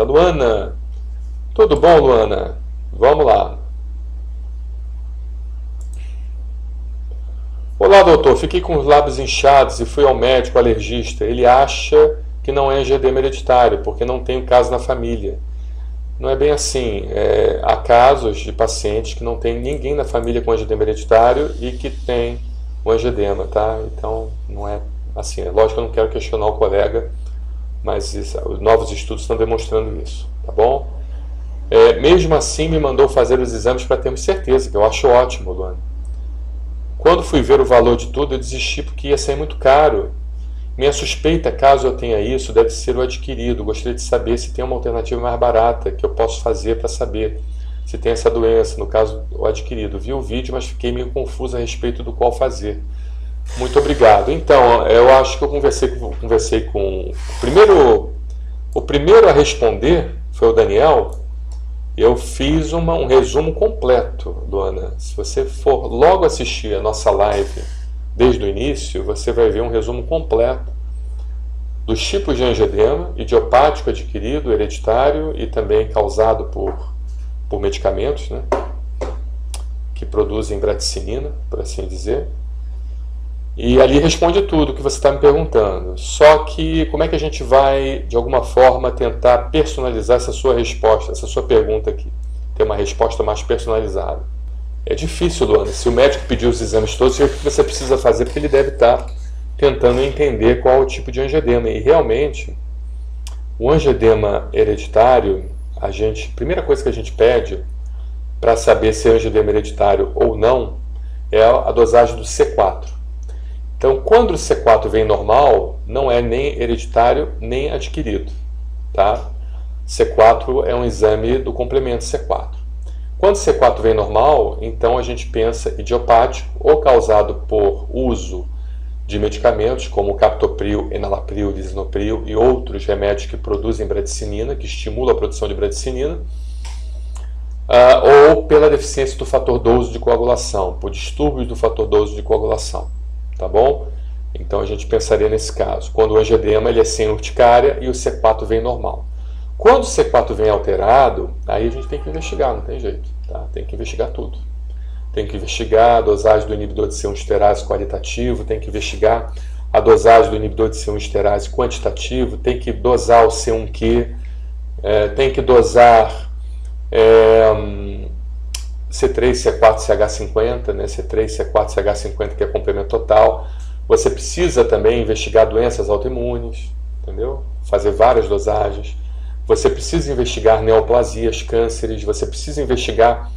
pergunta. Luana, tudo bom, Luana? Vamos lá. Olá, doutor. Fiquei com os lábios inchados e fui ao médico alergista. Ele acha que não é angedema hereditário, porque não tem caso na família. Não é bem assim. É, há casos de pacientes que não tem ninguém na família com angedema hereditário e que tem o angedema, tá? Então, não é assim. É lógico que eu não quero questionar o colega, mas os novos estudos estão demonstrando isso, tá bom? É, mesmo assim, me mandou fazer os exames para termos certeza, que eu acho ótimo, Luana. Quando fui ver o valor de tudo, eu desisti porque ia ser muito caro. Minha suspeita, caso eu tenha isso, deve ser o adquirido. Gostaria de saber se tem uma alternativa mais barata que eu posso fazer para saber se tem essa doença, no caso o adquirido. Vi o vídeo, mas fiquei meio confuso a respeito do qual fazer. Muito obrigado. Então, eu acho que eu conversei, conversei com. O primeiro, o primeiro a responder foi o Daniel. Eu fiz uma, um resumo completo, Luana. Se você for logo assistir a nossa live desde o início, você vai ver um resumo completo dos tipos de angedema, idiopático adquirido, hereditário e também causado por, por medicamentos, né? que produzem bradicinina, por assim dizer. E ali responde tudo que você está me perguntando. Só que como é que a gente vai, de alguma forma, tentar personalizar essa sua resposta, essa sua pergunta aqui? Ter uma resposta mais personalizada. É difícil, Luana. Se o médico pediu os exames todos, o que você precisa fazer, porque ele deve estar tentando entender qual é o tipo de angedema. E realmente, o angedema hereditário, a gente, primeira coisa que a gente pede para saber se é angedema hereditário ou não é a dosagem do C4. Então, quando o C4 vem normal, não é nem hereditário nem adquirido. Tá? C4 é um exame do complemento C4. Quando C4 vem normal, então a gente pensa idiopático ou causado por uso de medicamentos como captopril, enalapril, lisinopril e outros remédios que produzem bradicinina, que estimulam a produção de bradicinina, uh, ou pela deficiência do fator 12 de coagulação, por distúrbios do fator 12 de coagulação, tá bom? Então a gente pensaria nesse caso, quando o angedema ele é sem urticária e o C4 vem normal. Quando o C4 vem alterado, aí a gente tem que investigar, não tem jeito. Tá? Tem que investigar tudo. Tem que investigar a dosagem do inibidor de C1 esterase qualitativo, tem que investigar a dosagem do inibidor de C1 esterase quantitativo, tem que dosar o C1Q, é, tem que dosar é, C3, C4, CH50, né? C3, C4, CH50, que é complemento total. Você precisa também investigar doenças autoimunes, entendeu? Fazer várias dosagens. Você precisa investigar neoplasias, cânceres, você precisa investigar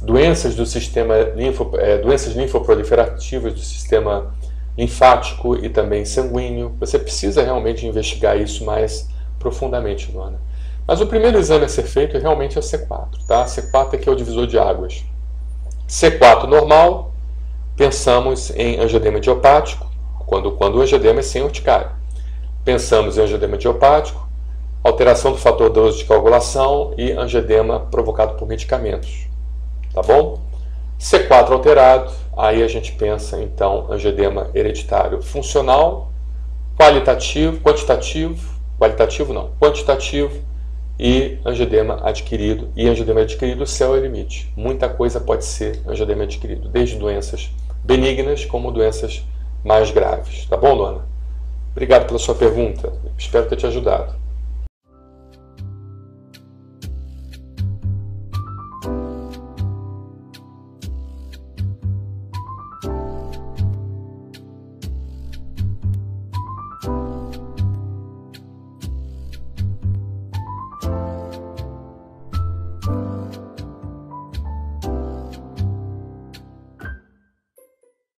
doenças do sistema linfo, é, doenças linfoproliferativas do sistema linfático e também sanguíneo. Você precisa realmente investigar isso mais profundamente, Luana. Mas o primeiro exame a ser feito realmente é o C4, tá? C4 é que é o divisor de águas. C4 normal, pensamos em angedema idiopático, quando, quando o angedema é sem urticária. Pensamos em angedema idiopático, alteração do fator 12 de coagulação e angedema provocado por medicamentos. Tá bom? C4 alterado, aí a gente pensa então angedema hereditário funcional, qualitativo, quantitativo, qualitativo não, quantitativo e angedema adquirido. E angedema adquirido, céu é o limite. Muita coisa pode ser angedema adquirido, desde doenças benignas como doenças mais graves. Tá bom, Luana? Obrigado pela sua pergunta. Espero ter te ajudado.